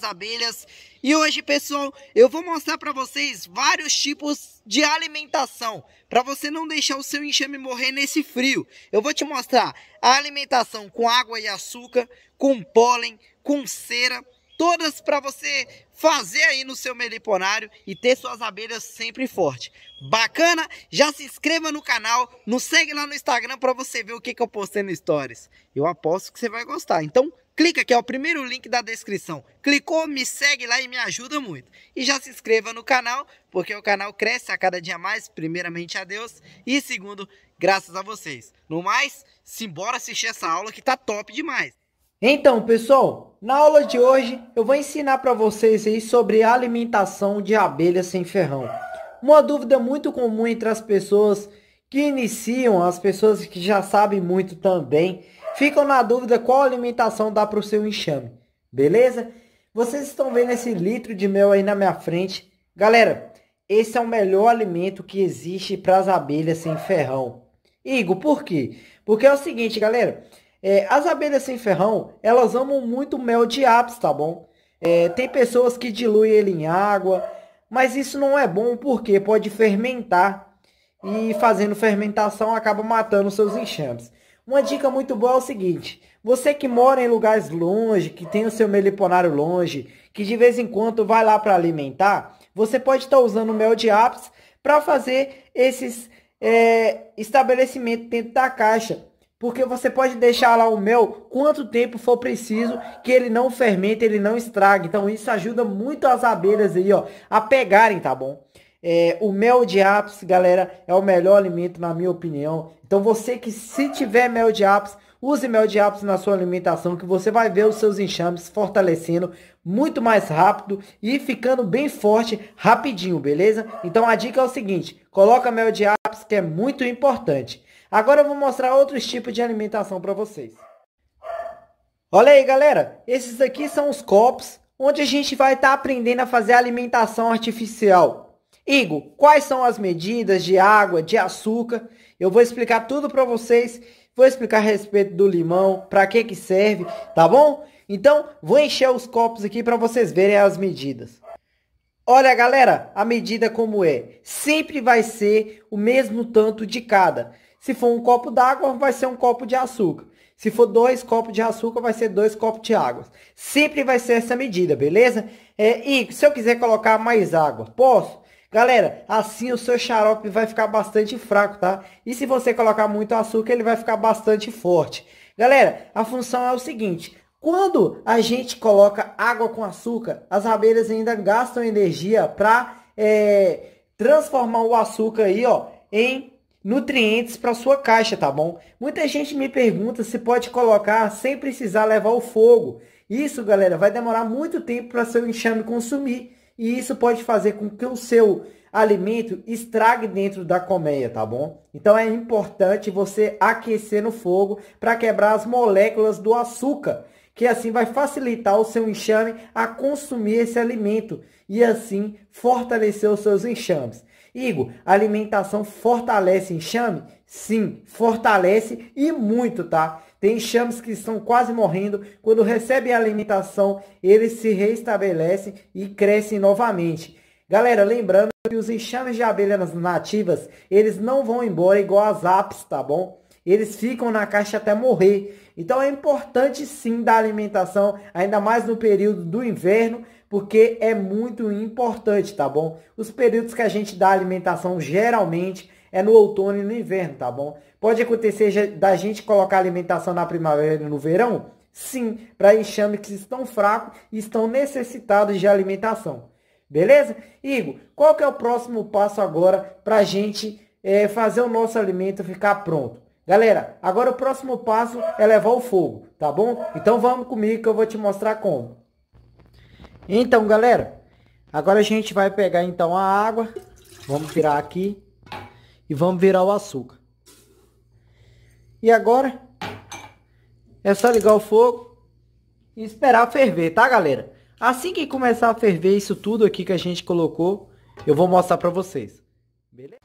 das Abelhas e hoje, pessoal, eu vou mostrar para vocês vários tipos de alimentação para você não deixar o seu enxame morrer nesse frio. Eu vou te mostrar a alimentação com água e açúcar, com pólen, com cera, todas para você fazer aí no seu meliponário e ter suas abelhas sempre fortes. Bacana? Já se inscreva no canal, nos segue lá no Instagram para você ver o que, que eu postei no Stories. Eu aposto que você vai gostar. Então, clica aqui, é o primeiro link da descrição. Clicou, me segue lá e me ajuda muito. E já se inscreva no canal, porque o canal cresce a cada dia mais, primeiramente a Deus, e segundo, graças a vocês. No mais, simbora assistir essa aula que tá top demais. Então, pessoal, na aula de hoje eu vou ensinar para vocês aí sobre alimentação de abelhas sem ferrão. Uma dúvida muito comum entre as pessoas que iniciam, as pessoas que já sabem muito também, ficam na dúvida qual alimentação dá para o seu enxame, beleza? Vocês estão vendo esse litro de mel aí na minha frente. Galera, esse é o melhor alimento que existe para as abelhas sem ferrão. Igor, por quê? Porque é o seguinte, galera, é, as abelhas sem ferrão, elas amam muito mel de apis, tá bom? É, tem pessoas que diluem ele em água, mas isso não é bom porque pode fermentar e fazendo fermentação acaba matando seus enxames. Uma dica muito boa é o seguinte, você que mora em lugares longe, que tem o seu meliponário longe, que de vez em quando vai lá para alimentar, você pode estar tá usando mel de apis para fazer esses é, estabelecimentos dentro da caixa. Porque você pode deixar lá o mel quanto tempo for preciso, que ele não fermente, ele não estrague. Então isso ajuda muito as abelhas aí, ó, a pegarem, tá bom? É, o mel de ápice, galera, é o melhor alimento na minha opinião. Então você que se tiver mel de ápice, use mel de ápice na sua alimentação, que você vai ver os seus enxames fortalecendo muito mais rápido e ficando bem forte rapidinho, beleza? Então a dica é o seguinte, coloca mel de ápice que é muito importante. Agora eu vou mostrar outros tipos de alimentação para vocês. Olha aí, galera. Esses aqui são os copos onde a gente vai estar tá aprendendo a fazer alimentação artificial. Igor, quais são as medidas de água, de açúcar? Eu vou explicar tudo para vocês. Vou explicar a respeito do limão, para que que serve, tá bom? Então, vou encher os copos aqui para vocês verem as medidas. Olha, galera, a medida como é. Sempre vai ser o mesmo tanto de cada. Se for um copo d'água, vai ser um copo de açúcar. Se for dois copos de açúcar, vai ser dois copos de água. Sempre vai ser essa medida, beleza? É, e se eu quiser colocar mais água, posso? Galera, assim o seu xarope vai ficar bastante fraco, tá? E se você colocar muito açúcar, ele vai ficar bastante forte. Galera, a função é o seguinte. Quando a gente coloca água com açúcar, as abelhas ainda gastam energia para é, transformar o açúcar aí, ó, em nutrientes para sua caixa, tá bom? Muita gente me pergunta se pode colocar sem precisar levar o fogo. Isso, galera, vai demorar muito tempo para seu enxame consumir. E isso pode fazer com que o seu alimento estrague dentro da colmeia, tá bom? Então é importante você aquecer no fogo para quebrar as moléculas do açúcar, que assim vai facilitar o seu enxame a consumir esse alimento e assim fortalecer os seus enxames. Igor, alimentação fortalece enxame? Sim, fortalece e muito, tá? Tem enxames que estão quase morrendo. Quando recebem a alimentação, eles se restabelecem e crescem novamente. Galera, lembrando que os enxames de abelhas nativas, eles não vão embora igual as apes, tá bom? Eles ficam na caixa até morrer. Então é importante sim dar alimentação, ainda mais no período do inverno, porque é muito importante, tá bom? Os períodos que a gente dá alimentação geralmente é no outono e no inverno, tá bom? Pode acontecer da gente colocar alimentação na primavera e no verão? Sim, para enxames que estão fracos e estão necessitados de alimentação. Beleza? Igor, qual que é o próximo passo agora para a gente é, fazer o nosso alimento ficar pronto? Galera, agora o próximo passo é levar o fogo, tá bom? Então vamos comigo que eu vou te mostrar como. Então, galera, agora a gente vai pegar então a água, vamos tirar aqui e vamos virar o açúcar. E agora é só ligar o fogo e esperar ferver, tá, galera? Assim que começar a ferver isso tudo aqui que a gente colocou, eu vou mostrar para vocês. Beleza?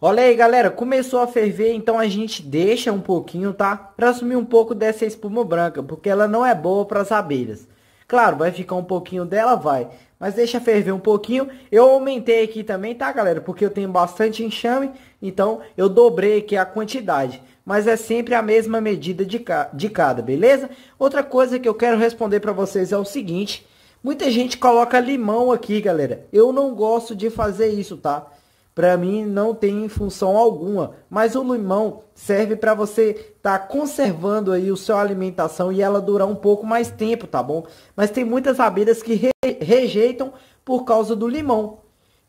Olha aí, galera, começou a ferver, então a gente deixa um pouquinho, tá? Para assumir um pouco dessa espuma branca, porque ela não é boa para as abelhas. Claro, vai ficar um pouquinho dela, vai. Mas deixa ferver um pouquinho. Eu aumentei aqui também, tá, galera? Porque eu tenho bastante enxame, então eu dobrei aqui a quantidade. Mas é sempre a mesma medida de, ca de cada, beleza? Outra coisa que eu quero responder para vocês é o seguinte. Muita gente coloca limão aqui, galera. Eu não gosto de fazer isso, tá? Para mim não tem função alguma. Mas o limão serve para você estar tá conservando aí o seu alimentação e ela durar um pouco mais tempo, tá bom? Mas tem muitas abelhas que re rejeitam por causa do limão.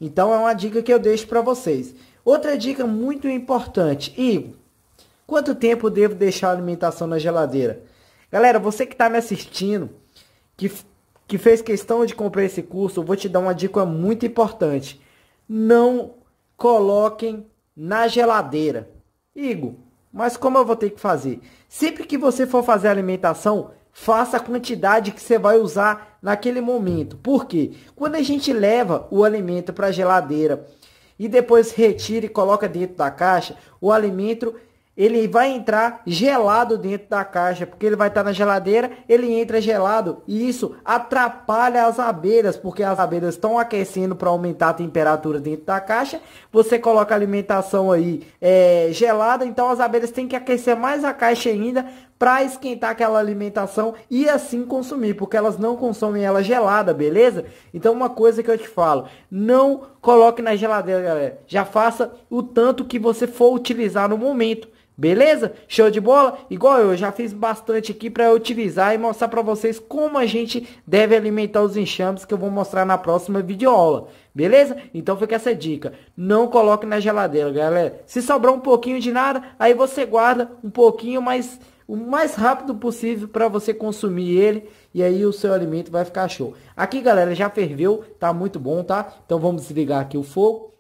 Então é uma dica que eu deixo para vocês. Outra dica muito importante. E quanto tempo devo deixar a alimentação na geladeira? Galera, você que está me assistindo, que, que fez questão de comprar esse curso, eu vou te dar uma dica muito importante. Não coloquem na geladeira. Igor, mas como eu vou ter que fazer? Sempre que você for fazer alimentação, faça a quantidade que você vai usar naquele momento. Por quê? Quando a gente leva o alimento para a geladeira e depois retira e coloca dentro da caixa, o alimento ele vai entrar gelado dentro da caixa, porque ele vai estar na geladeira, ele entra gelado e isso atrapalha as abelhas, porque as abelhas estão aquecendo para aumentar a temperatura dentro da caixa. Você coloca a alimentação aí é, gelada, então as abelhas têm que aquecer mais a caixa ainda para esquentar aquela alimentação e assim consumir, porque elas não consomem ela gelada, beleza? Então uma coisa que eu te falo, não coloque na geladeira, galera. Já faça o tanto que você for utilizar no momento. Beleza? Show de bola? Igual eu, já fiz bastante aqui para utilizar e mostrar para vocês como a gente deve alimentar os enxames que eu vou mostrar na próxima videoaula. Beleza? Então fica essa dica. Não coloque na geladeira, galera. Se sobrar um pouquinho de nada, aí você guarda um pouquinho mais o mais rápido possível para você consumir ele e aí o seu alimento vai ficar show. Aqui, galera, já ferveu, tá muito bom, tá? Então vamos desligar aqui o fogo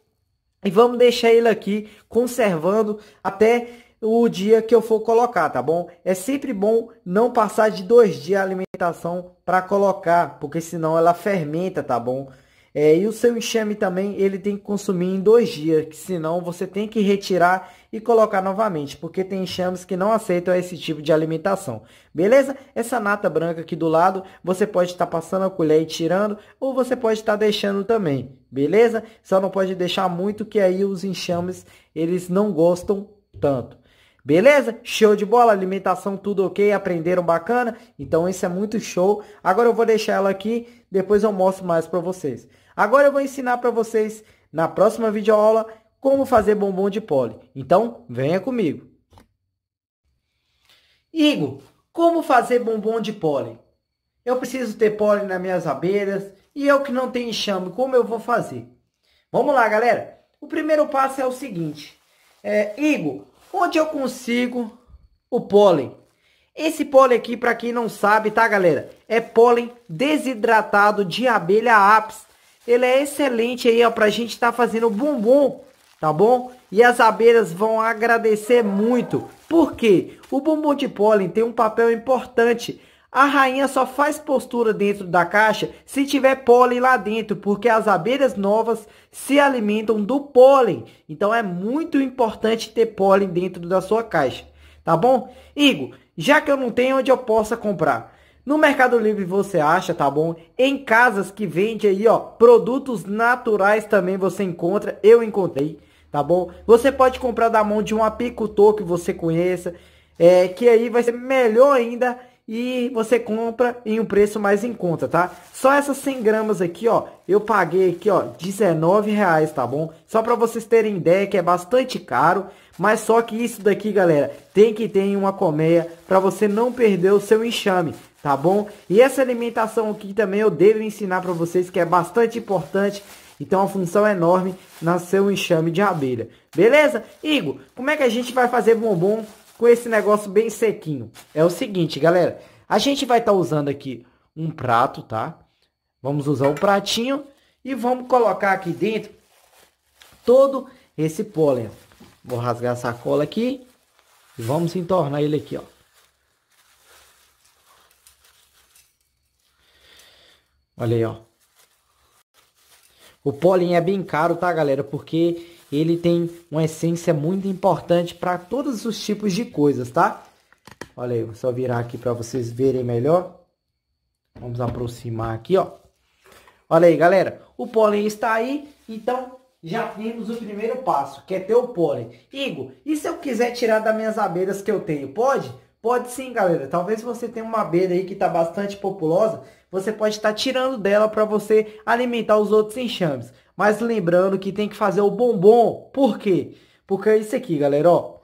e vamos deixar ele aqui conservando até o dia que eu for colocar, tá bom? É sempre bom não passar de dois dias a alimentação para colocar, porque senão ela fermenta, tá bom? É, e o seu enxame também ele tem que consumir em dois dias, que senão você tem que retirar e colocar novamente, porque tem enxames que não aceitam esse tipo de alimentação. Beleza? Essa nata branca aqui do lado, você pode estar tá passando a colher e tirando, ou você pode estar tá deixando também. Beleza? Só não pode deixar muito, que aí os enxames eles não gostam tanto. Beleza? Show de bola, alimentação tudo ok, aprenderam bacana? Então isso é muito show. Agora eu vou deixar ela aqui, depois eu mostro mais para vocês. Agora eu vou ensinar para vocês na próxima videoaula como fazer bombom de pólen. Então, venha comigo. Igor, como fazer bombom de pólen? Eu preciso ter pólen nas minhas abelhas e eu que não tenho enxame, como eu vou fazer? Vamos lá, galera. O primeiro passo é o seguinte. É, Igor, Onde eu consigo o pólen? Esse pólen aqui, para quem não sabe, tá, galera? É pólen desidratado de abelha apis. Ele é excelente aí, ó, pra gente estar tá fazendo bumbum, tá bom? E as abelhas vão agradecer muito. Por quê? O bumbum de pólen tem um papel importante a rainha só faz postura dentro da caixa se tiver pólen lá dentro, porque as abelhas novas se alimentam do pólen. Então é muito importante ter pólen dentro da sua caixa, tá bom? Igor, já que eu não tenho onde eu possa comprar, no Mercado Livre você acha, tá bom? Em casas que vende aí, ó, produtos naturais também você encontra, eu encontrei, tá bom? Você pode comprar da mão de um apicultor que você conheça, é, que aí vai ser melhor ainda e você compra em um preço mais em conta, tá? Só essas 100 gramas aqui, ó, eu paguei aqui, ó, 19 reais, tá bom? Só para vocês terem ideia que é bastante caro, mas só que isso daqui, galera, tem que ter uma colmeia para você não perder o seu enxame, tá bom? E essa alimentação aqui também eu devo ensinar para vocês que é bastante importante então a função é enorme no seu enxame de abelha. Beleza? Igor, como é que a gente vai fazer bombom com esse negócio bem sequinho. É o seguinte, galera. A gente vai estar tá usando aqui um prato, tá? Vamos usar o pratinho e vamos colocar aqui dentro todo esse pólen. Vou rasgar a sacola aqui e vamos entornar ele aqui, ó. Olha aí, ó. O pólen é bem caro, tá, galera? Porque ele tem uma essência muito importante para todos os tipos de coisas, tá? Olha aí, vou só virar aqui para vocês verem melhor. Vamos aproximar aqui, ó. Olha aí, galera. O pólen está aí, então já temos o primeiro passo, que é ter o pólen. Igor, e se eu quiser tirar das minhas abelhas que eu tenho, pode? Pode sim, galera. Talvez você tenha uma abelha aí que está bastante populosa, você pode estar tirando dela para você alimentar os outros enxames. Mas lembrando que tem que fazer o bombom. Por quê? Porque é isso aqui, galera, ó.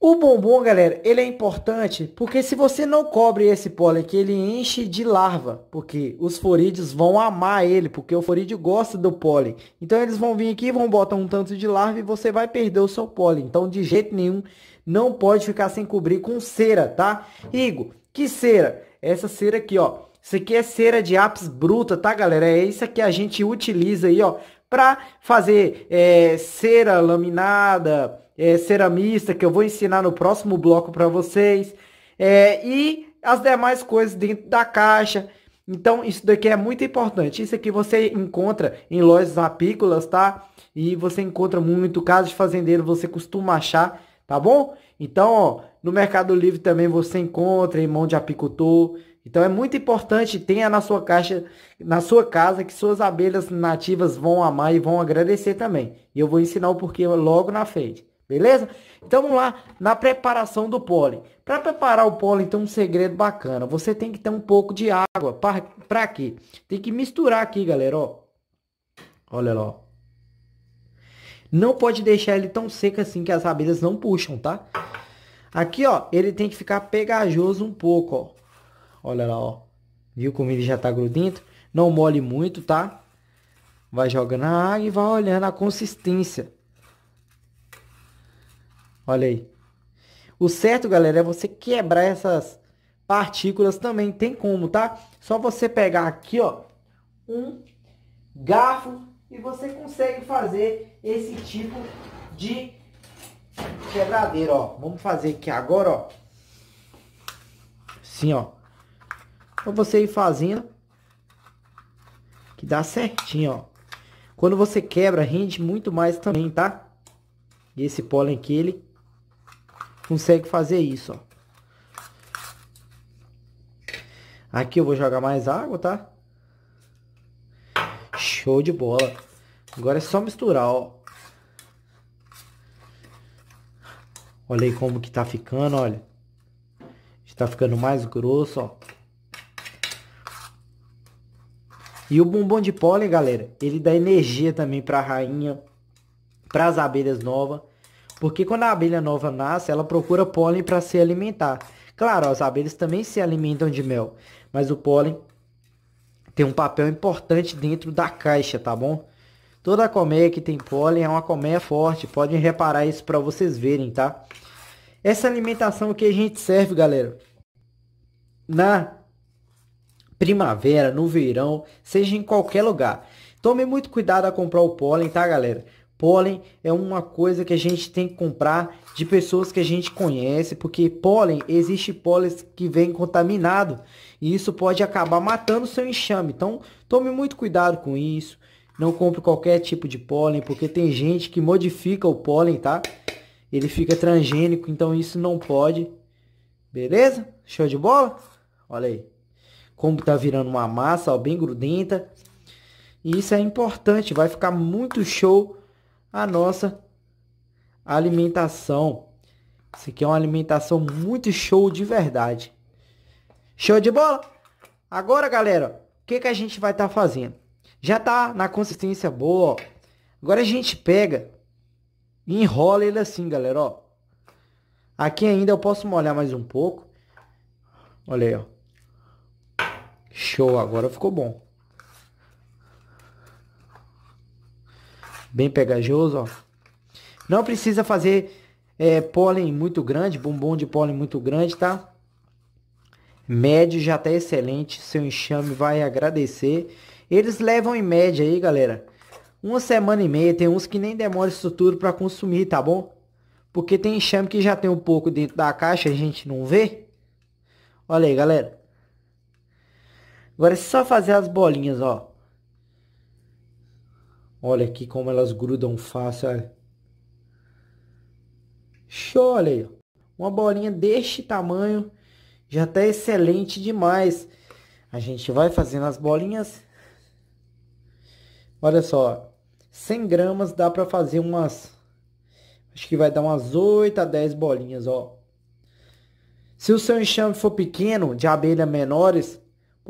O bombom, galera, ele é importante porque se você não cobre esse pólen aqui, ele enche de larva, porque os forídeos vão amar ele, porque o forídeo gosta do pólen. Então eles vão vir aqui, vão botar um tanto de larva e você vai perder o seu pólen. Então de jeito nenhum, não pode ficar sem cobrir com cera, tá? Igor, que cera? Essa cera aqui, ó. Isso aqui é cera de apis bruta, tá, galera? É isso que a gente utiliza aí, ó, para fazer é, cera laminada, é, ceramista, que eu vou ensinar no próximo bloco para vocês. É, e as demais coisas dentro da caixa. Então, isso daqui é muito importante. Isso aqui você encontra em lojas apícolas, tá? E você encontra muito, caso de fazendeiro, você costuma achar, tá bom? Então, ó, no Mercado Livre também você encontra em mão de apicultor. Então é muito importante tenha na sua caixa, na sua casa, que suas abelhas nativas vão amar e vão agradecer também. E eu vou ensinar o porquê logo na frente. Beleza? Então vamos lá na preparação do pólen. Para preparar o pólen tem um segredo bacana. Você tem que ter um pouco de água. Para quê? Tem que misturar aqui, galera. Ó. Olha lá. Ó. Não pode deixar ele tão seco assim que as abelhas não puxam, tá? Aqui, ó, ele tem que ficar pegajoso um pouco, ó. Olha lá, ó. Viu como ele já tá grudento? Não mole muito, tá? Vai jogando a água e vai olhando a consistência. Olha aí. O certo, galera, é você quebrar essas partículas também. Tem como, tá? Só você pegar aqui, ó, um garfo e você consegue fazer esse tipo de quebradeira, ó. Vamos fazer aqui agora, ó. Assim, ó. Pra você ir fazendo. Que dá certinho, ó. Quando você quebra, rende muito mais também, tá? E esse pólen aqui, ele consegue fazer isso, ó. Aqui eu vou jogar mais água, tá? Show de bola. Agora é só misturar, ó. Olha aí como que tá ficando, olha. Está ficando mais grosso, ó. E o bombom de pólen, galera, ele dá energia também para a rainha, para as abelhas novas. Porque quando a abelha nova nasce, ela procura pólen para se alimentar. Claro, as abelhas também se alimentam de mel, mas o pólen tem um papel importante dentro da caixa, tá bom? Toda colmeia que tem pólen é uma colmeia forte, podem reparar isso para vocês verem, tá? Essa alimentação que a gente serve, galera, na primavera, no verão, seja em qualquer lugar. Tome muito cuidado a comprar o pólen, tá, galera? Pólen é uma coisa que a gente tem que comprar de pessoas que a gente conhece, porque pólen, existe pólen que vem contaminado e isso pode acabar matando seu enxame. Então, tome muito cuidado com isso. Não compre qualquer tipo de pólen, porque tem gente que modifica o pólen, tá? Ele fica transgênico, então isso não pode. Beleza? Show de bola? Olha aí. Como tá virando uma massa, ó, bem grudenta. E isso é importante, vai ficar muito show a nossa alimentação. Isso aqui é uma alimentação muito show de verdade. Show de bola? Agora, galera, o que, que a gente vai estar tá fazendo? Já tá na consistência boa, ó. Agora a gente pega e enrola ele assim, galera, ó. Aqui ainda eu posso molhar mais um pouco. Olha aí, ó. Show, agora ficou bom. bem pegajoso, ó. Não precisa fazer é, pólen muito grande, bombom de pólen muito grande, tá? Médio já tá excelente, seu enxame vai agradecer. Eles levam em média aí, galera, uma semana e meia. Tem uns que nem demora isso tudo para consumir, tá bom? Porque tem enxame que já tem um pouco dentro da caixa, a gente não vê. Olha aí, galera. Agora é só fazer as bolinhas, ó. Olha aqui como elas grudam fácil, olha. Show, olha aí. Uma bolinha deste tamanho já tá excelente demais. A gente vai fazendo as bolinhas. Olha só, 100 gramas dá para fazer umas... Acho que vai dar umas 8 a 10 bolinhas, ó. Se o seu enxame for pequeno, de abelha menores,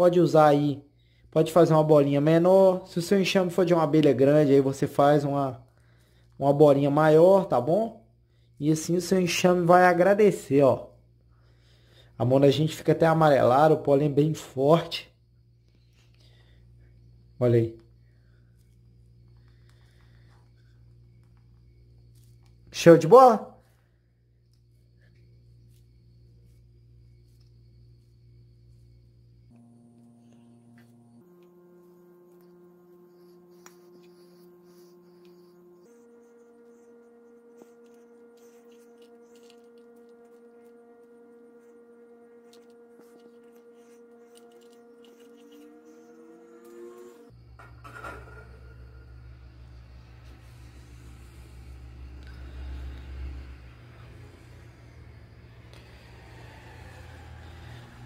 pode usar aí. Pode fazer uma bolinha menor. Se o seu enxame for de uma abelha grande, aí você faz uma, uma bolinha maior, tá bom? E assim o seu enxame vai agradecer, ó. A mão da gente fica até amarelada, o pólen é bem forte. Olha aí. Show de bola?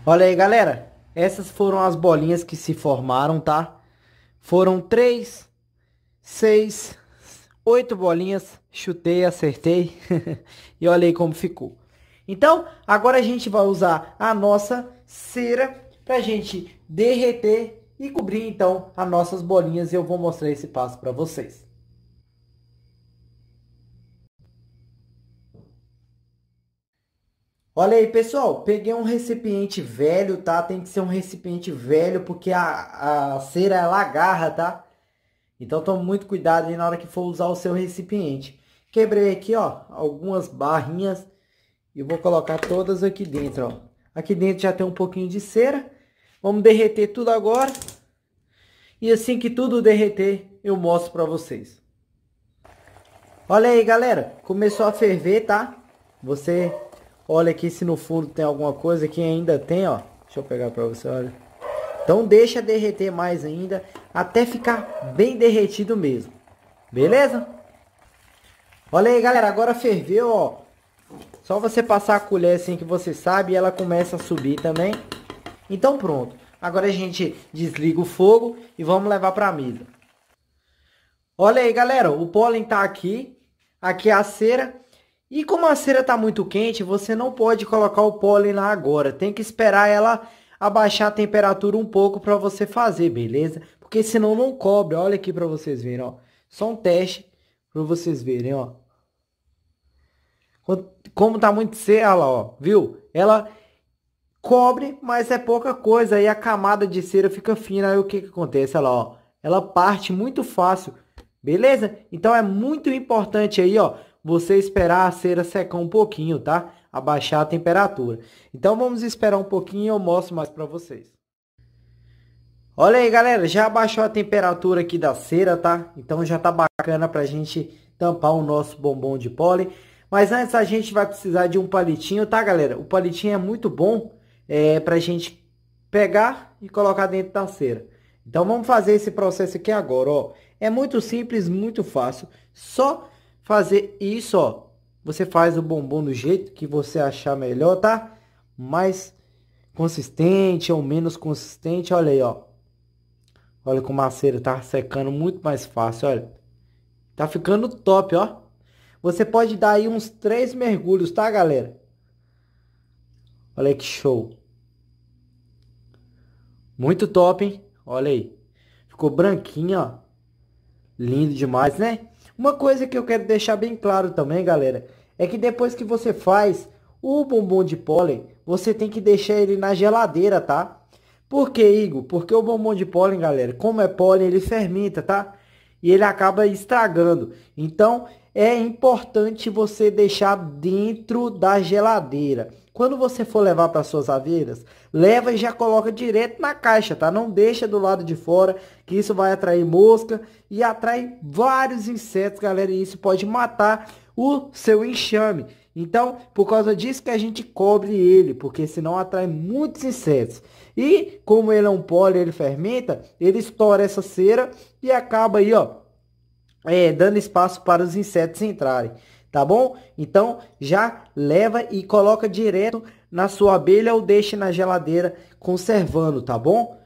Olha aí, galera. Essas foram as bolinhas que se formaram, tá? Foram três, seis, oito bolinhas. Chutei, acertei. e olha aí como ficou. Então, agora a gente vai usar a nossa cera pra gente derreter e cobrir, então, as nossas bolinhas. E eu vou mostrar esse passo para vocês. Olha aí, pessoal, peguei um recipiente velho, tá? Tem que ser um recipiente velho, porque a, a cera, ela agarra, tá? Então, tome muito cuidado aí na hora que for usar o seu recipiente. Quebrei aqui, ó, algumas barrinhas e vou colocar todas aqui dentro, ó. Aqui dentro já tem um pouquinho de cera. Vamos derreter tudo agora. E assim que tudo derreter, eu mostro pra vocês. Olha aí, galera. Começou a ferver, tá? Você Olha aqui se no fundo tem alguma coisa que ainda tem, ó. Deixa eu pegar para você, olha. Então deixa derreter mais ainda, até ficar bem derretido mesmo. Beleza? Olha aí, galera, agora ferveu, ó. Só você passar a colher assim que você sabe e ela começa a subir também. Então pronto. Agora a gente desliga o fogo e vamos levar para a mesa. Olha aí, galera, o pólen tá aqui. Aqui é a cera. E como a cera está muito quente, você não pode colocar o pólen lá agora. Tem que esperar ela abaixar a temperatura um pouco para você fazer, beleza? Porque senão não cobre. Olha aqui para vocês verem, ó. Só um teste para vocês verem, ó. Como tá muito cera, ó, viu? Ela cobre, mas é pouca coisa. Aí a camada de cera fica fina. Aí o que que acontece? Olha lá, ó. Ela parte muito fácil, beleza? Então é muito importante aí, ó você esperar a cera secar um pouquinho, tá? Abaixar a temperatura. Então vamos esperar um pouquinho e eu mostro mais para vocês. Olha aí, galera, já abaixou a temperatura aqui da cera, tá? Então já tá bacana pra gente tampar o nosso bombom de pólen. Mas antes a gente vai precisar de um palitinho, tá, galera? O palitinho é muito bom é, pra gente pegar e colocar dentro da cera. Então vamos fazer esse processo aqui agora, ó. É muito simples, muito fácil. Só fazer isso, ó. Você faz o bombom do jeito que você achar melhor, tá? Mais consistente ou menos consistente, olha aí, ó. Olha como a cera tá secando muito mais fácil, olha. Tá ficando top, ó. Você pode dar aí uns três mergulhos, tá, galera? Olha aí que show. Muito top, hein? Olha aí. Ficou branquinho, ó. Lindo demais, né? Uma coisa que eu quero deixar bem claro também, galera, é que depois que você faz o bombom de pólen, você tem que deixar ele na geladeira, tá? Por que, Igor? Porque o bombom de pólen, galera, como é pólen, ele fermenta, tá? E ele acaba estragando. Então, é importante você deixar dentro da geladeira. Quando você for levar para suas aveiras, leva e já coloca direto na caixa, tá? Não deixa do lado de fora, que isso vai atrair mosca e atrai vários insetos, galera, e isso pode matar o seu enxame. Então, por causa disso que a gente cobre ele, porque senão atrai muitos insetos. E como ele é um pólen, ele fermenta, ele estoura essa cera e acaba aí, ó, é, dando espaço para os insetos entrarem, tá bom? Então já leva e coloca direto na sua abelha ou deixe na geladeira conservando, tá bom?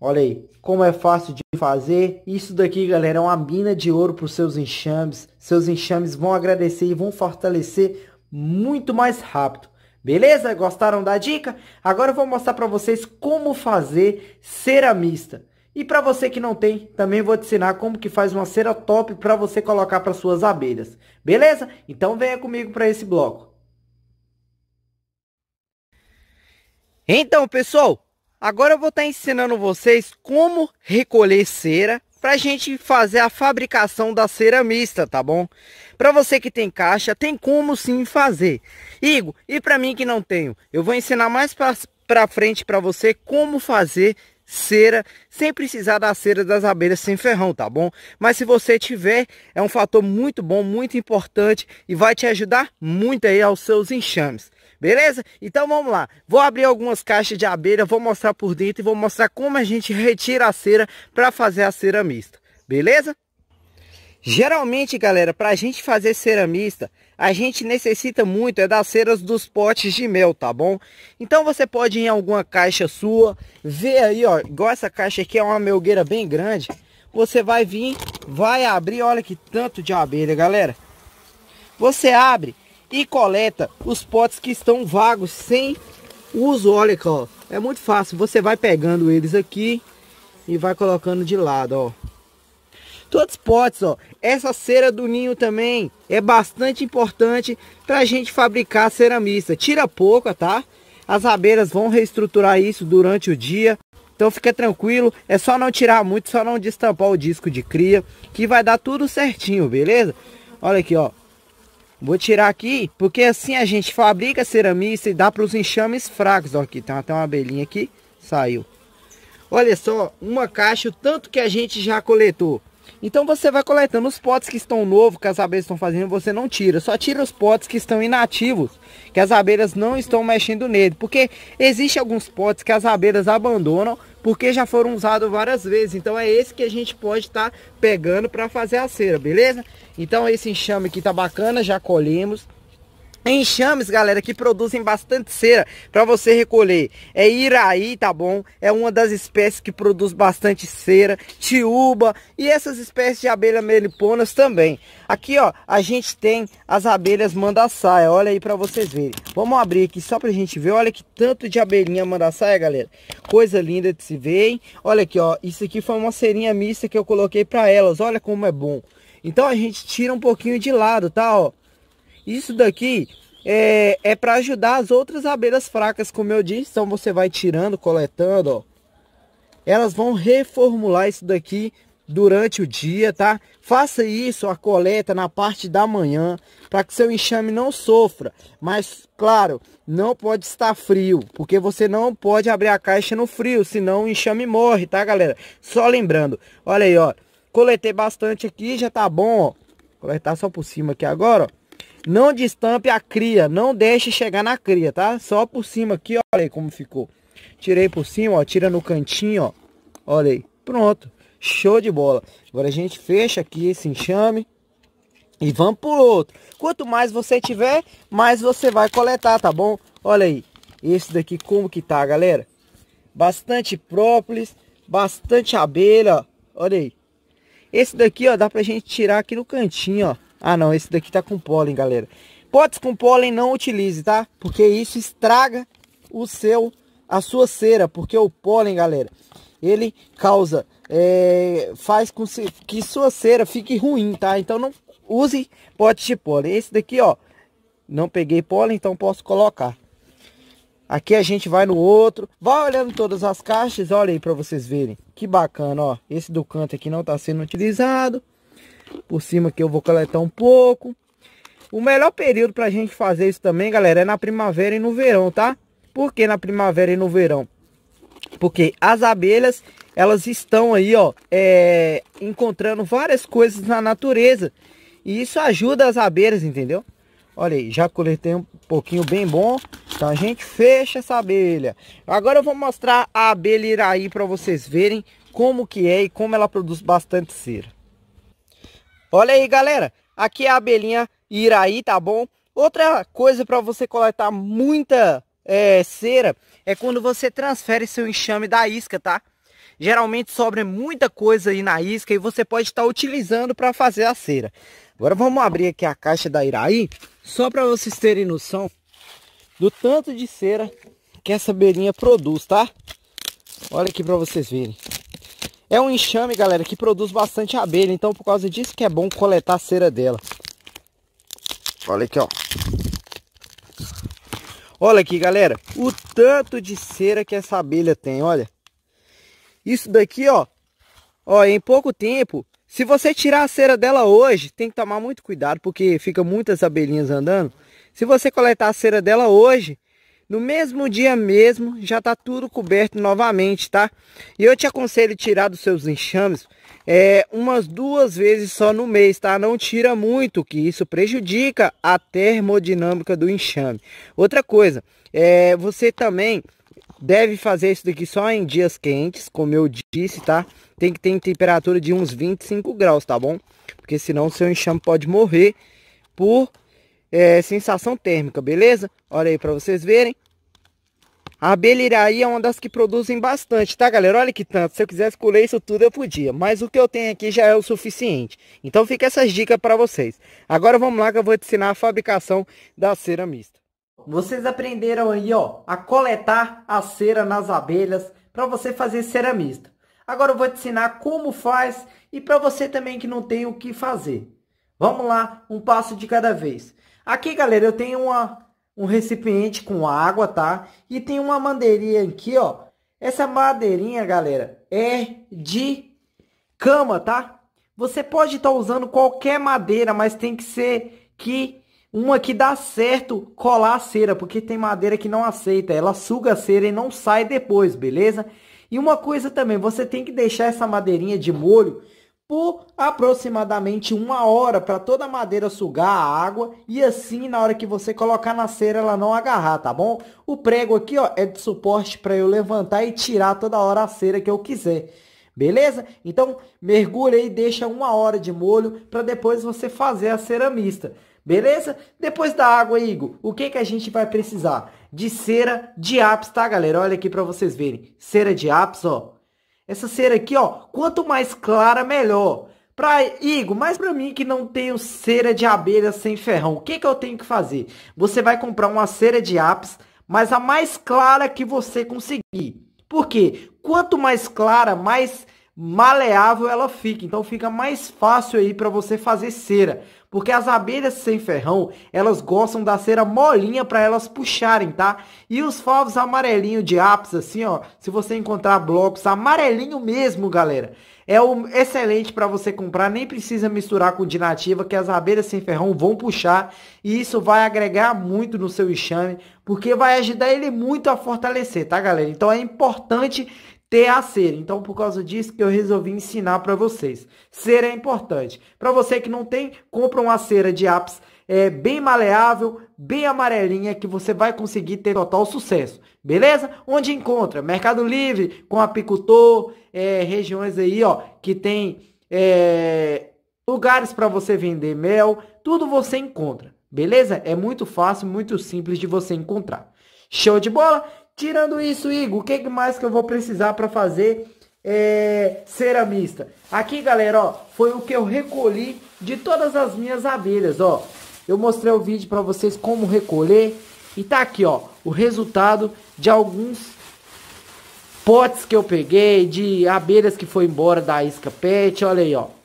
Olha aí, como é fácil de fazer. Isso daqui, galera, é uma mina de ouro para os seus enxames. Seus enxames vão agradecer e vão fortalecer muito mais rápido. Beleza? Gostaram da dica? Agora eu vou mostrar para vocês como fazer ceramista. E para você que não tem, também vou te ensinar como que faz uma cera top para você colocar para suas abelhas. Beleza? Então venha comigo para esse bloco. Então, pessoal, agora eu vou estar tá ensinando vocês como recolher cera para a gente fazer a fabricação da cera mista, tá bom? Para você que tem caixa, tem como sim fazer. Igor, e para mim que não tenho? Eu vou ensinar mais para frente para você como fazer cera sem precisar da cera das abelhas sem ferrão, tá bom? Mas se você tiver, é um fator muito bom, muito importante e vai te ajudar muito aí aos seus enxames. Beleza? Então vamos lá. Vou abrir algumas caixas de abelha, vou mostrar por dentro e vou mostrar como a gente retira a cera para fazer a cera mista. Beleza? Geralmente, galera, para a gente fazer cera mista, a gente necessita muito é das ceras dos potes de mel, tá bom? Então você pode ir em alguma caixa sua, ver aí, ó, igual essa caixa aqui é uma melgueira bem grande. Você vai vir, vai abrir, olha que tanto de abelha, galera. Você abre e coleta os potes que estão vagos, sem uso. Olha aqui, ó. É muito fácil. Você vai pegando eles aqui e vai colocando de lado, ó. Todos os potes, ó. Essa cera do ninho também é bastante importante para a gente fabricar ceramista. Tira pouca, tá? As abelhas vão reestruturar isso durante o dia. Então fica tranquilo, é só não tirar muito, só não destampar o disco de cria, que vai dar tudo certinho, beleza? Olha aqui, ó. Vou tirar aqui, porque assim a gente fabrica ceramista e dá para os enxames fracos. Ó, aqui tem até uma abelhinha aqui, saiu. Olha só, uma caixa, o tanto que a gente já coletou. Então você vai coletando os potes que estão novos, que as abelhas estão fazendo, você não tira. Só tira os potes que estão inativos, que as abelhas não estão mexendo nele. Porque existe alguns potes que as abelhas abandonam, porque já foram usados várias vezes. Então é esse que a gente pode estar tá pegando para fazer a cera, beleza? Então esse enxame aqui tá bacana, já colhemos. Enxames, galera, que produzem bastante cera para você recolher. É iraí, tá bom? É uma das espécies que produz bastante cera. Tiúba e essas espécies de abelha meliponas também. Aqui, ó, a gente tem as abelhas mandaçaia. Olha aí para vocês verem. Vamos abrir aqui só pra gente ver. Olha que tanto de abelhinha mandaçaia, galera. Coisa linda de se ver, hein? Olha aqui, ó. Isso aqui foi uma cerinha mista que eu coloquei para elas. Olha como é bom. Então a gente tira um pouquinho de lado, tá? Ó. Isso daqui é, é para ajudar as outras abelhas fracas, como eu disse. Então você vai tirando, coletando, ó. Elas vão reformular isso daqui durante o dia, tá? Faça isso, a coleta na parte da manhã, para que seu enxame não sofra. Mas, claro, não pode estar frio, porque você não pode abrir a caixa no frio, senão o enxame morre, tá, galera? Só lembrando, olha aí, ó. Coletei bastante aqui, já tá bom, ó. Coletar só por cima aqui agora, ó. Não destampe a cria, não deixe chegar na cria, tá? Só por cima aqui, olha aí como ficou. Tirei por cima, ó, tira no cantinho, ó. Olha aí, pronto. Show de bola. Agora a gente fecha aqui esse enxame. E vamos pro outro. Quanto mais você tiver, mais você vai coletar, tá bom? Olha aí. Esse daqui como que tá, galera? Bastante própolis, bastante abelha, Olha aí. Esse daqui, ó, dá pra gente tirar aqui no cantinho, ó. Ah, não, esse daqui tá com pólen, galera. Potes com pólen não utilize, tá? Porque isso estraga o seu, a sua cera. Porque o pólen, galera, ele causa, é, faz com que sua cera fique ruim, tá? Então não use pote de pólen. Esse daqui, ó, não peguei pólen, então posso colocar. Aqui a gente vai no outro. Vai olhando todas as caixas. Olha aí para vocês verem. Que bacana, ó. Esse do canto aqui não está sendo utilizado. Por cima aqui eu vou coletar um pouco. O melhor período para a gente fazer isso também, galera, é na primavera e no verão, tá? Por que na primavera e no verão? Porque as abelhas, elas estão aí, ó, é, encontrando várias coisas na natureza. E isso ajuda as abelhas, entendeu? Olha aí, já coletei um pouquinho bem bom. Então a gente fecha essa abelha. Agora eu vou mostrar a abelha iraí para vocês verem como que é e como ela produz bastante cera. Olha aí, galera. Aqui é a abelhinha Iraí, tá bom? Outra coisa para você coletar muita é, cera é quando você transfere seu enxame da isca, tá? Geralmente sobra muita coisa aí na isca e você pode estar utilizando para fazer a cera. Agora vamos abrir aqui a caixa da Iraí, só para vocês terem noção do tanto de cera que essa abelhinha produz, tá? Olha aqui para vocês verem. É um enxame, galera, que produz bastante abelha, então por causa disso que é bom coletar a cera dela. Olha aqui, ó. Olha aqui, galera, o tanto de cera que essa abelha tem, olha. Isso daqui, ó, ó, em pouco tempo, se você tirar a cera dela hoje, tem que tomar muito cuidado, porque fica muitas abelhinhas andando. Se você coletar a cera dela hoje, no mesmo dia mesmo, já está tudo coberto novamente, tá? E eu te aconselho tirar dos seus enxames é, umas duas vezes só no mês, tá? Não tira muito, que isso prejudica a termodinâmica do enxame. Outra coisa, é, você também deve fazer isso daqui só em dias quentes, como eu disse, tá? Tem que ter temperatura de uns 25 graus, tá bom? Porque senão seu enxame pode morrer por é, sensação térmica, beleza? Olha aí para vocês verem. A abelha iraí é uma das que produzem bastante, tá galera? Olha que tanto, se eu quisesse colher isso tudo eu podia, mas o que eu tenho aqui já é o suficiente. Então fica essas dicas para vocês. Agora vamos lá que eu vou te ensinar a fabricação da cera mista. Vocês aprenderam aí, ó, a coletar a cera nas abelhas para você fazer cera mista. Agora eu vou te ensinar como faz e para você também que não tem o que fazer. Vamos lá, um passo de cada vez. Aqui, galera, eu tenho uma, um recipiente com água, tá? E tem uma madeirinha aqui, ó. Essa madeirinha, galera, é de cama, tá? Você pode estar tá usando qualquer madeira, mas tem que ser que uma que dá certo colar a cera, porque tem madeira que não aceita, ela suga a cera e não sai depois, beleza? E uma coisa também, você tem que deixar essa madeirinha de molho por aproximadamente uma hora para toda a madeira sugar a água e assim na hora que você colocar na cera ela não agarrar, tá bom? O prego aqui ó é de suporte para eu levantar e tirar toda hora a cera que eu quiser. Beleza? Então mergulha e deixa uma hora de molho para depois você fazer a cera mista. Beleza? Depois da água, Igor, o que, que a gente vai precisar? De cera de ápice, tá, galera? Olha aqui para vocês verem. Cera de ápice, ó. Essa cera aqui, ó, quanto mais clara, melhor. Pra Igor, mas para mim que não tenho cera de abelha sem ferrão, o que, que eu tenho que fazer? Você vai comprar uma cera de ápice, mas a mais clara que você conseguir. Por quê? Quanto mais clara, mais maleável ela fica. Então fica mais fácil aí para você fazer cera. Porque as abelhas sem ferrão, elas gostam da cera molinha para elas puxarem, tá? E os favos amarelinho de ápice, assim, ó, se você encontrar blocos amarelinho mesmo, galera, é o excelente para você comprar, nem precisa misturar com de nativa, que as abelhas sem ferrão vão puxar e isso vai agregar muito no seu enxame, porque vai ajudar ele muito a fortalecer, tá, galera? Então é importante ter a cera. Então, por causa disso que eu resolvi ensinar para vocês. Cera é importante. Para você que não tem, compra uma cera de ápice é, bem maleável, bem amarelinha, que você vai conseguir ter total sucesso. Beleza? Onde encontra? Mercado Livre, com apicultor, é, regiões aí, ó, que tem é, lugares para você vender mel, tudo você encontra. Beleza? É muito fácil, muito simples de você encontrar. Show de bola? Tirando isso, Igor, o que mais que eu vou precisar para fazer é, ceramista? Aqui, galera, ó, foi o que eu recolhi de todas as minhas abelhas, ó. Eu mostrei o vídeo para vocês como recolher. E tá aqui, ó, o resultado de alguns potes que eu peguei, de abelhas que foi embora da isca pet, olha aí, ó.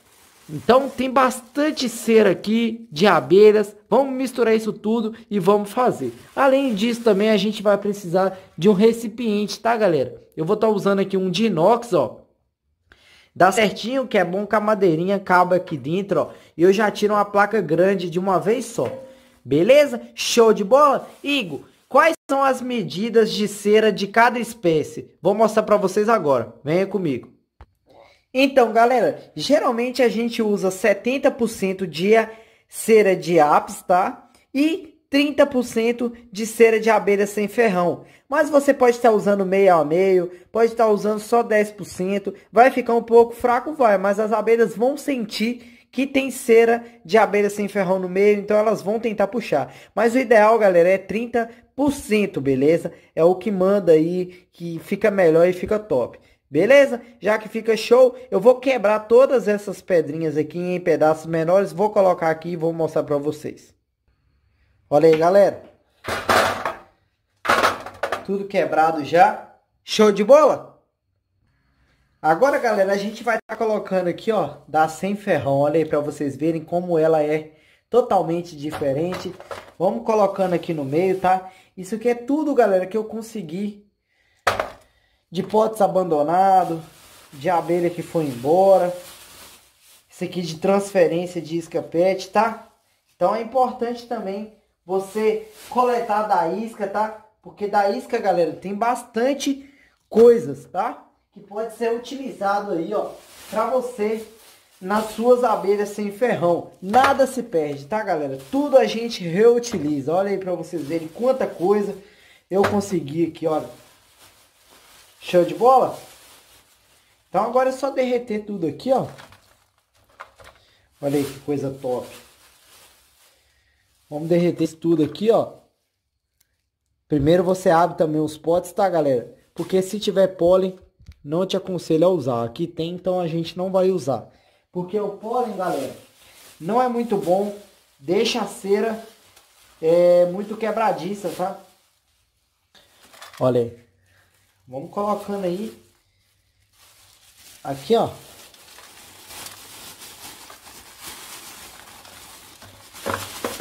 Então tem bastante cera aqui de abelhas. Vamos misturar isso tudo e vamos fazer. Além disso também a gente vai precisar de um recipiente, tá galera? Eu vou estar tá usando aqui um de inox, ó. Dá certinho, que é bom que a madeirinha cabe aqui dentro, ó. E eu já tiro uma placa grande de uma vez só. Beleza? Show de bola? Igor, quais são as medidas de cera de cada espécie? Vou mostrar para vocês agora. Venha comigo. Então, galera, geralmente a gente usa 70% de cera de ápice, tá? E 30% de cera de abelha sem ferrão. Mas você pode estar usando meio a meio, pode estar usando só 10%. Vai ficar um pouco fraco, vai, mas as abelhas vão sentir que tem cera de abelha sem ferrão no meio, então elas vão tentar puxar. Mas o ideal, galera, é 30%, beleza? É o que manda aí, que fica melhor e fica top. Beleza? Já que fica show, eu vou quebrar todas essas pedrinhas aqui em pedaços menores, vou colocar aqui e vou mostrar para vocês. Olha aí, galera. Tudo quebrado já. Show de bola? Agora, galera, a gente vai estar tá colocando aqui, ó, da sem ferrão. Olha aí para vocês verem como ela é totalmente diferente. Vamos colocando aqui no meio, tá? Isso aqui é tudo, galera, que eu consegui de potes abandonados, de abelha que foi embora. Isso aqui de transferência de isca pet, tá? Então é importante também você coletar da isca, tá? Porque da isca, galera, tem bastante coisas, tá? Que pode ser utilizado aí, ó, para você nas suas abelhas sem ferrão. Nada se perde, tá, galera? Tudo a gente reutiliza. Olha aí para vocês verem quanta coisa eu consegui aqui, olha. Show de bola? Então agora é só derreter tudo aqui, ó. Olha aí que coisa top. Vamos derreter isso tudo aqui, ó. Primeiro você abre também os potes, tá, galera? Porque se tiver pólen, não te aconselho a usar. Aqui tem, então a gente não vai usar. Porque o pólen, galera, não é muito bom. Deixa a cera é, muito quebradiça, tá? Olha aí. Vamos colocando aí. Aqui, ó.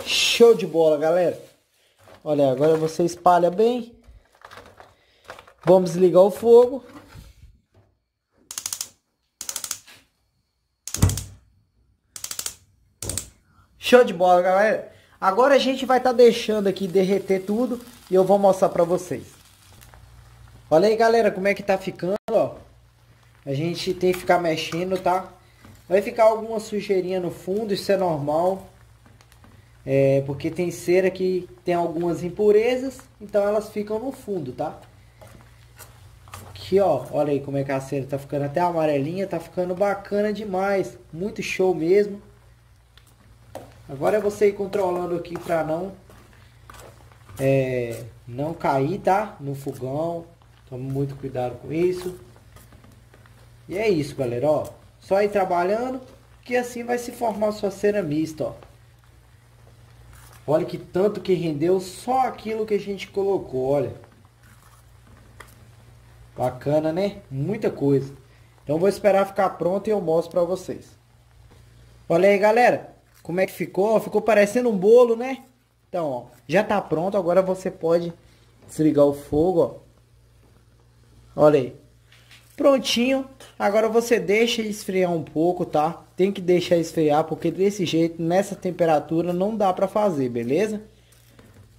Show de bola, galera. Olha, agora você espalha bem. Vamos desligar o fogo. Show de bola, galera. Agora a gente vai estar tá deixando aqui derreter tudo e eu vou mostrar para vocês. Olha aí, galera, como é que tá ficando, ó. A gente tem que ficar mexendo, tá? Vai ficar alguma sujeirinha no fundo, isso é normal. É, porque tem cera que tem algumas impurezas, então elas ficam no fundo, tá? Aqui, ó, olha aí como é que a cera tá ficando até amarelinha, tá ficando bacana demais, muito show mesmo. Agora é você ir controlando aqui pra não é, não cair, tá? No fogão, tome muito cuidado com isso. E é isso, galera, ó. Só ir trabalhando, que assim vai se formar sua cera mista, ó. Olha que tanto que rendeu só aquilo que a gente colocou, olha. Bacana, né? Muita coisa. Então vou esperar ficar pronto e eu mostro para vocês. Olha aí, galera. Como é que ficou? Ficou parecendo um bolo, né? Então, ó, já tá pronto. Agora você pode desligar o fogo, ó. Olha aí. Prontinho. Agora você deixa esfriar um pouco, tá? Tem que deixar esfriar, porque desse jeito, nessa temperatura, não dá pra fazer, beleza?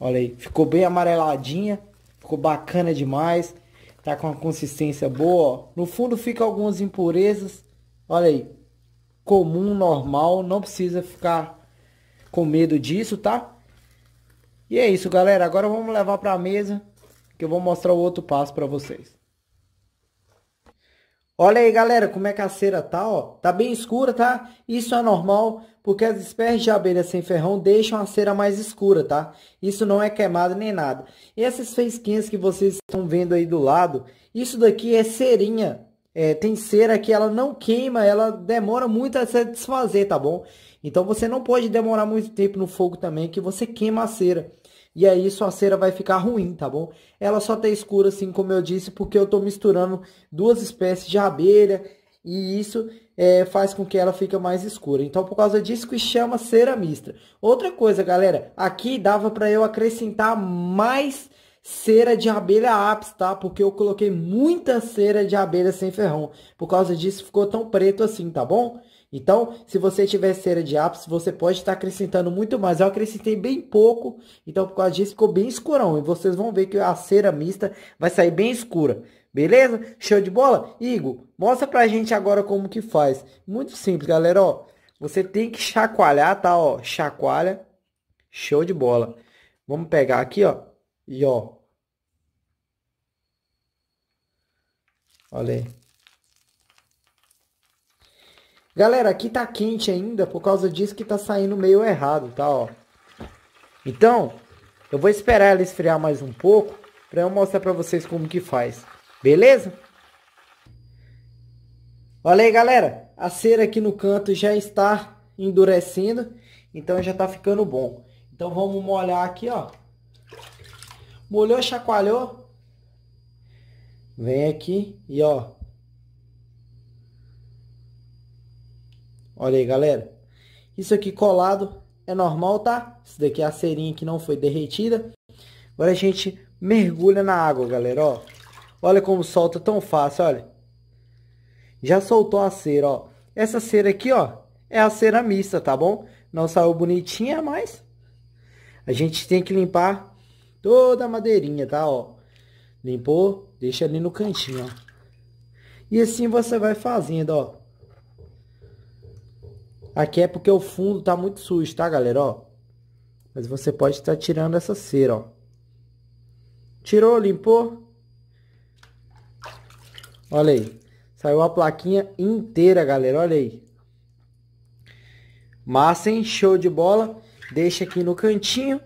Olha aí, ficou bem amareladinha. Ficou bacana demais. Tá com uma consistência boa, ó. No fundo fica algumas impurezas. Olha aí. Comum, normal. Não precisa ficar com medo disso, tá? E é isso, galera. Agora vamos levar pra mesa. Que eu vou mostrar o outro passo pra vocês. Olha aí, galera, como é que a cera tá, ó. Tá bem escura, tá? Isso é normal, porque as espécies de abelha sem ferrão deixam a cera mais escura, tá? Isso não é queimado nem nada. E essas fesquinhas que vocês estão vendo aí do lado, isso daqui é cerinha. É, tem cera que ela não queima, ela demora muito a se desfazer, tá bom? Então você não pode demorar muito tempo no fogo também, que você queima a cera e aí sua cera vai ficar ruim, tá bom? Ela só tá escura assim, como eu disse, porque eu tô misturando duas espécies de abelha e isso é, faz com que ela fique mais escura. Então, por causa disso que chama cera mista. Outra coisa, galera, aqui dava para eu acrescentar mais cera de abelha apis, tá? Porque eu coloquei muita cera de abelha sem ferrão. Por causa disso ficou tão preto assim, tá bom? Então, se você tiver cera de ápice, você pode estar acrescentando muito mais. Eu acrescentei bem pouco, então por causa disso ficou bem escurão. E vocês vão ver que a cera mista vai sair bem escura. Beleza? Show de bola? Igor, mostra pra gente agora como que faz. Muito simples, galera, ó. Você tem que chacoalhar, tá, ó. Chacoalha. Show de bola. Vamos pegar aqui, ó. E, ó. Olha aí. Galera, aqui tá quente ainda por causa disso que tá saindo meio errado, tá, ó. Então, eu vou esperar ela esfriar mais um pouco para eu mostrar para vocês como que faz. Beleza? Olha aí, galera. A cera aqui no canto já está endurecendo, então já tá ficando bom. Então vamos molhar aqui, ó. Molhou, chacoalhou. Vem aqui e ó. Olha aí, galera. Isso aqui colado é normal, tá? Isso daqui é a cerinha que não foi derretida. Agora a gente mergulha na água, galera, ó. Olha como solta tão fácil, olha. Já soltou a cera, ó. Essa cera aqui, ó, é a cera mista, tá bom? Não saiu bonitinha, mas a gente tem que limpar toda a madeirinha, tá, ó. Limpou, deixa ali no cantinho, ó. E assim você vai fazendo, ó. Aqui é porque o fundo tá muito sujo, tá, galera, ó. Mas você pode estar tirando essa cera, ó. Tirou, limpou. Olha aí. Saiu a plaquinha inteira, galera. Olha aí. Massa, hein? Show de bola. Deixa aqui no cantinho.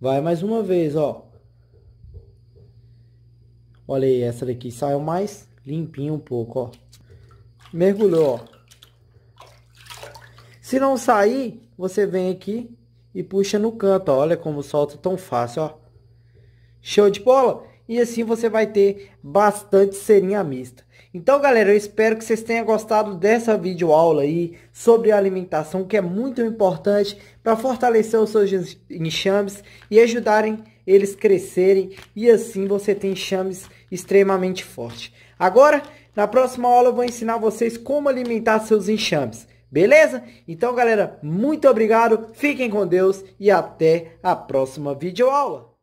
Vai mais uma vez, ó. Olha aí, essa daqui saiu mais limpinho um pouco, ó. Mergulhou, ó. Se não sair, você vem aqui e puxa no canto, ó. Olha como solta tão fácil, ó. Show de bola? E assim você vai ter bastante serinha mista. Então, galera, eu espero que vocês tenham gostado dessa videoaula aí sobre alimentação, que é muito importante para fortalecer os seus enxames e ajudarem eles crescerem e assim você tem enxames extremamente fortes. Agora, na próxima aula eu vou ensinar vocês como alimentar seus enxames. Beleza? Então, galera, muito obrigado, fiquem com Deus e até a próxima videoaula.